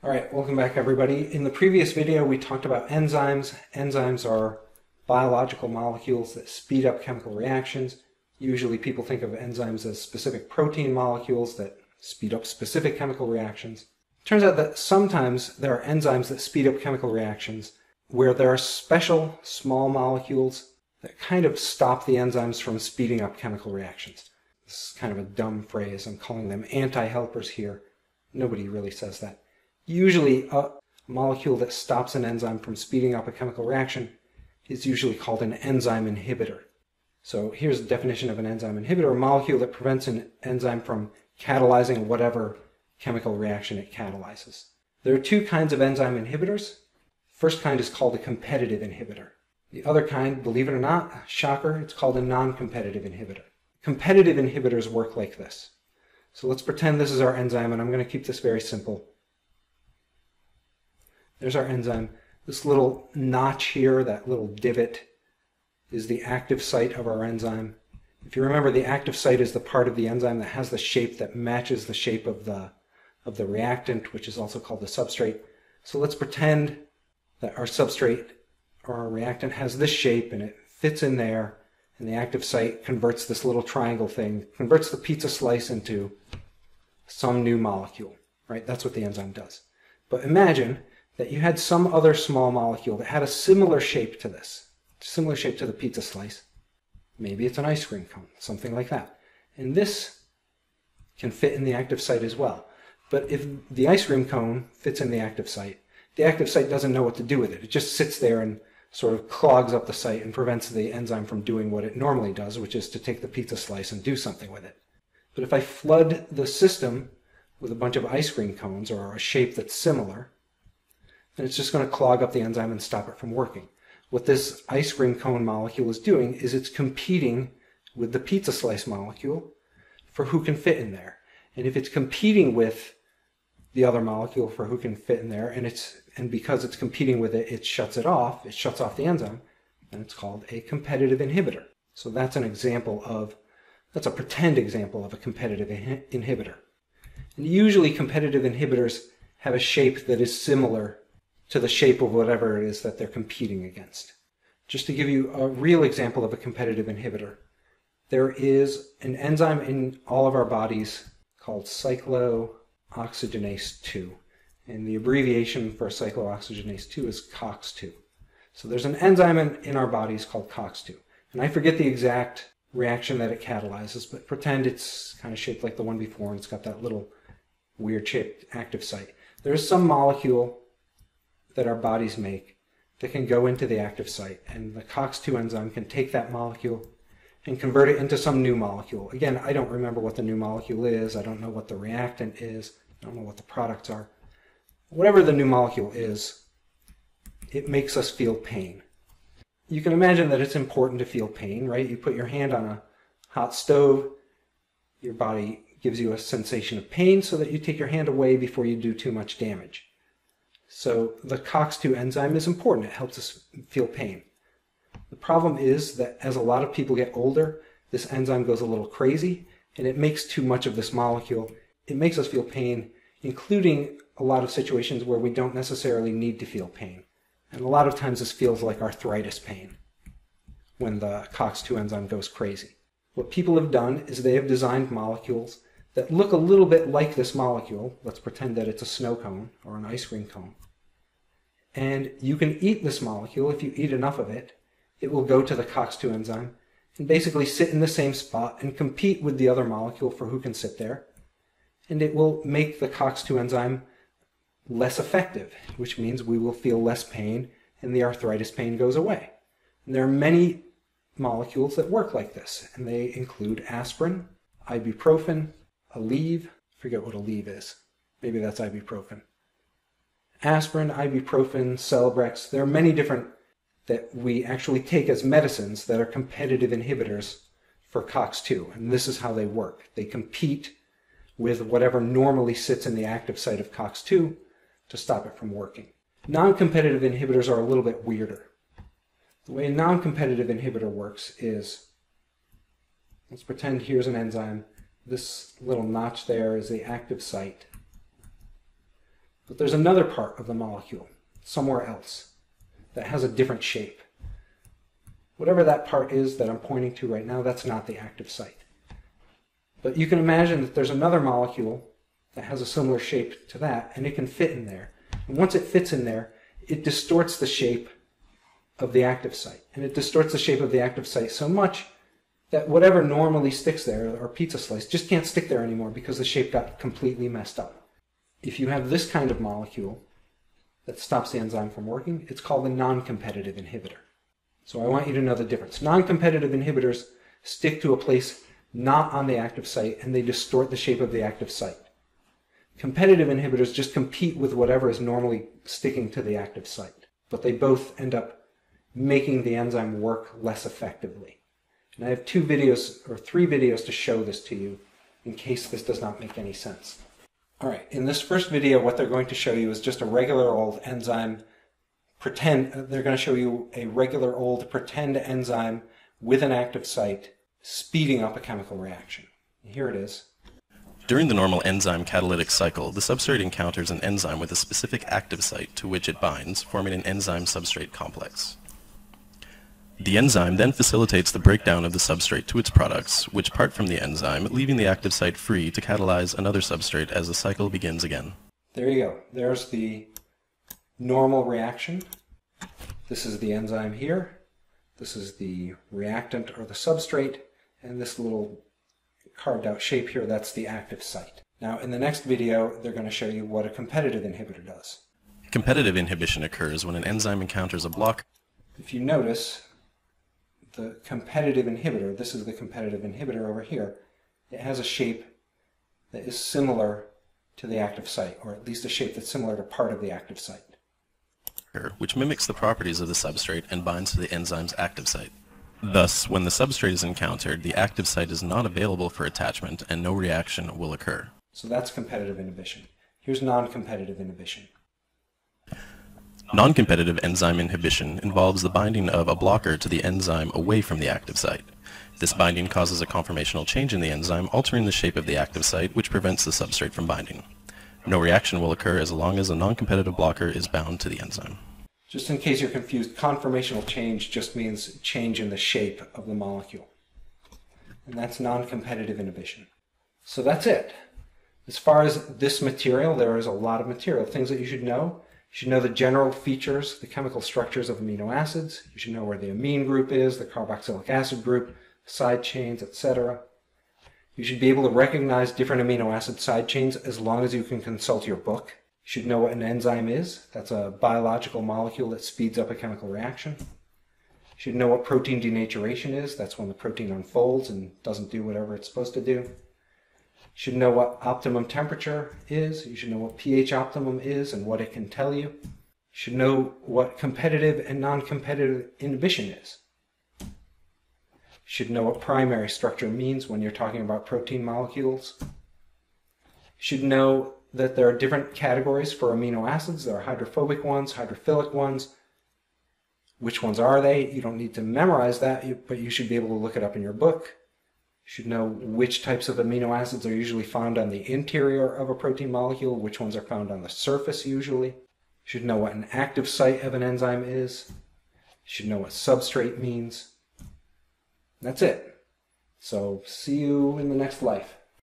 All right, welcome back everybody. In the previous video we talked about enzymes. Enzymes are biological molecules that speed up chemical reactions. Usually people think of enzymes as specific protein molecules that speed up specific chemical reactions. Turns out that sometimes there are enzymes that speed up chemical reactions where there are special small molecules that kind of stop the enzymes from speeding up chemical reactions. This is kind of a dumb phrase. I'm calling them anti-helpers here. Nobody really says that. Usually a molecule that stops an enzyme from speeding up a chemical reaction is usually called an enzyme inhibitor. So here's the definition of an enzyme inhibitor, a molecule that prevents an enzyme from catalyzing whatever chemical reaction it catalyzes. There are two kinds of enzyme inhibitors. First kind is called a competitive inhibitor. The other kind, believe it or not, shocker, it's called a non-competitive inhibitor. Competitive inhibitors work like this. So let's pretend this is our enzyme, and I'm going to keep this very simple. There's our enzyme. This little notch here, that little divot, is the active site of our enzyme. If you remember, the active site is the part of the enzyme that has the shape that matches the shape of the, of the reactant, which is also called the substrate. So let's pretend that our substrate or our reactant has this shape and it fits in there and the active site converts this little triangle thing, converts the pizza slice into some new molecule, right? That's what the enzyme does. But imagine that you had some other small molecule that had a similar shape to this, similar shape to the pizza slice. Maybe it's an ice cream cone, something like that. And this can fit in the active site as well. But if the ice cream cone fits in the active site, the active site doesn't know what to do with it. It just sits there and sort of clogs up the site and prevents the enzyme from doing what it normally does, which is to take the pizza slice and do something with it. But if I flood the system with a bunch of ice cream cones or a shape that's similar, then it's just going to clog up the enzyme and stop it from working. What this ice cream cone molecule is doing is it's competing with the pizza slice molecule for who can fit in there. And if it's competing with the other molecule for who can fit in there, and it's and because it's competing with it, it shuts it off, it shuts off the enzyme, and it's called a competitive inhibitor. So that's an example of, that's a pretend example of a competitive inhibitor. And usually competitive inhibitors have a shape that is similar to the shape of whatever it is that they're competing against. Just to give you a real example of a competitive inhibitor, there is an enzyme in all of our bodies called cyclooxygenase 2 and the abbreviation for cyclooxygenase 2 is COX2. So there's an enzyme in, in our bodies called COX2. And I forget the exact reaction that it catalyzes, but pretend it's kind of shaped like the one before and it's got that little weird shaped active site. There's some molecule that our bodies make that can go into the active site, and the COX2 enzyme can take that molecule and convert it into some new molecule. Again, I don't remember what the new molecule is, I don't know what the reactant is, I don't know what the products are whatever the new molecule is, it makes us feel pain. You can imagine that it's important to feel pain, right? You put your hand on a hot stove, your body gives you a sensation of pain so that you take your hand away before you do too much damage. So the COX2 enzyme is important. It helps us feel pain. The problem is that as a lot of people get older, this enzyme goes a little crazy and it makes too much of this molecule. It makes us feel pain, including a lot of situations where we don't necessarily need to feel pain. And a lot of times this feels like arthritis pain when the COX2 enzyme goes crazy. What people have done is they have designed molecules that look a little bit like this molecule. Let's pretend that it's a snow cone or an ice cream cone. And you can eat this molecule. If you eat enough of it, it will go to the COX2 enzyme and basically sit in the same spot and compete with the other molecule for who can sit there. And it will make the COX2 enzyme less effective, which means we will feel less pain and the arthritis pain goes away. And there are many molecules that work like this, and they include aspirin, ibuprofen, Aleve, forget what Aleve is. Maybe that's ibuprofen. Aspirin, ibuprofen, Celebrex, there are many different that we actually take as medicines that are competitive inhibitors for COX2, and this is how they work. They compete with whatever normally sits in the active site of COX2 to stop it from working. Non-competitive inhibitors are a little bit weirder. The way a non-competitive inhibitor works is, let's pretend here's an enzyme. This little notch there is the active site. But there's another part of the molecule, somewhere else, that has a different shape. Whatever that part is that I'm pointing to right now, that's not the active site. But you can imagine that there's another molecule that has a similar shape to that, and it can fit in there. And once it fits in there, it distorts the shape of the active site. And it distorts the shape of the active site so much that whatever normally sticks there, or pizza slice, just can't stick there anymore because the shape got completely messed up. If you have this kind of molecule that stops the enzyme from working, it's called a non-competitive inhibitor. So I want you to know the difference. Non-competitive inhibitors stick to a place not on the active site and they distort the shape of the active site. Competitive inhibitors just compete with whatever is normally sticking to the active site, but they both end up making the enzyme work less effectively. And I have two videos or three videos to show this to you in case this does not make any sense. All right, in this first video, what they're going to show you is just a regular old enzyme pretend, they're going to show you a regular old pretend enzyme with an active site speeding up a chemical reaction. Here it is. During the normal enzyme catalytic cycle, the substrate encounters an enzyme with a specific active site to which it binds, forming an enzyme-substrate complex. The enzyme then facilitates the breakdown of the substrate to its products, which part from the enzyme, leaving the active site free to catalyze another substrate as the cycle begins again. There you go. There's the normal reaction. This is the enzyme here. This is the reactant or the substrate. And this little carved out shape here, that's the active site. Now in the next video, they're going to show you what a competitive inhibitor does. Competitive inhibition occurs when an enzyme encounters a block. If you notice, the competitive inhibitor, this is the competitive inhibitor over here, it has a shape that is similar to the active site, or at least a shape that's similar to part of the active site. Which mimics the properties of the substrate and binds to the enzyme's active site. Thus, when the substrate is encountered, the active site is not available for attachment and no reaction will occur. So that's competitive inhibition. Here's non-competitive inhibition. Non-competitive enzyme inhibition involves the binding of a blocker to the enzyme away from the active site. This binding causes a conformational change in the enzyme, altering the shape of the active site, which prevents the substrate from binding. No reaction will occur as long as a non-competitive blocker is bound to the enzyme. Just in case you're confused, conformational change just means change in the shape of the molecule. And that's non-competitive inhibition. So that's it. As far as this material, there is a lot of material, things that you should know. You should know the general features, the chemical structures of amino acids. You should know where the amine group is, the carboxylic acid group, side chains, etc. You should be able to recognize different amino acid side chains as long as you can consult your book. You should know what an enzyme is. That's a biological molecule that speeds up a chemical reaction. You should know what protein denaturation is. That's when the protein unfolds and doesn't do whatever it's supposed to do. Should know what optimum temperature is. You should know what pH optimum is and what it can tell you. You should know what competitive and non-competitive inhibition is. You should know what primary structure means when you're talking about protein molecules. You should know that there are different categories for amino acids. There are hydrophobic ones, hydrophilic ones. Which ones are they? You don't need to memorize that, but you should be able to look it up in your book should know which types of amino acids are usually found on the interior of a protein molecule, which ones are found on the surface usually. Should know what an active site of an enzyme is. Should know what substrate means. That's it. So see you in the next life.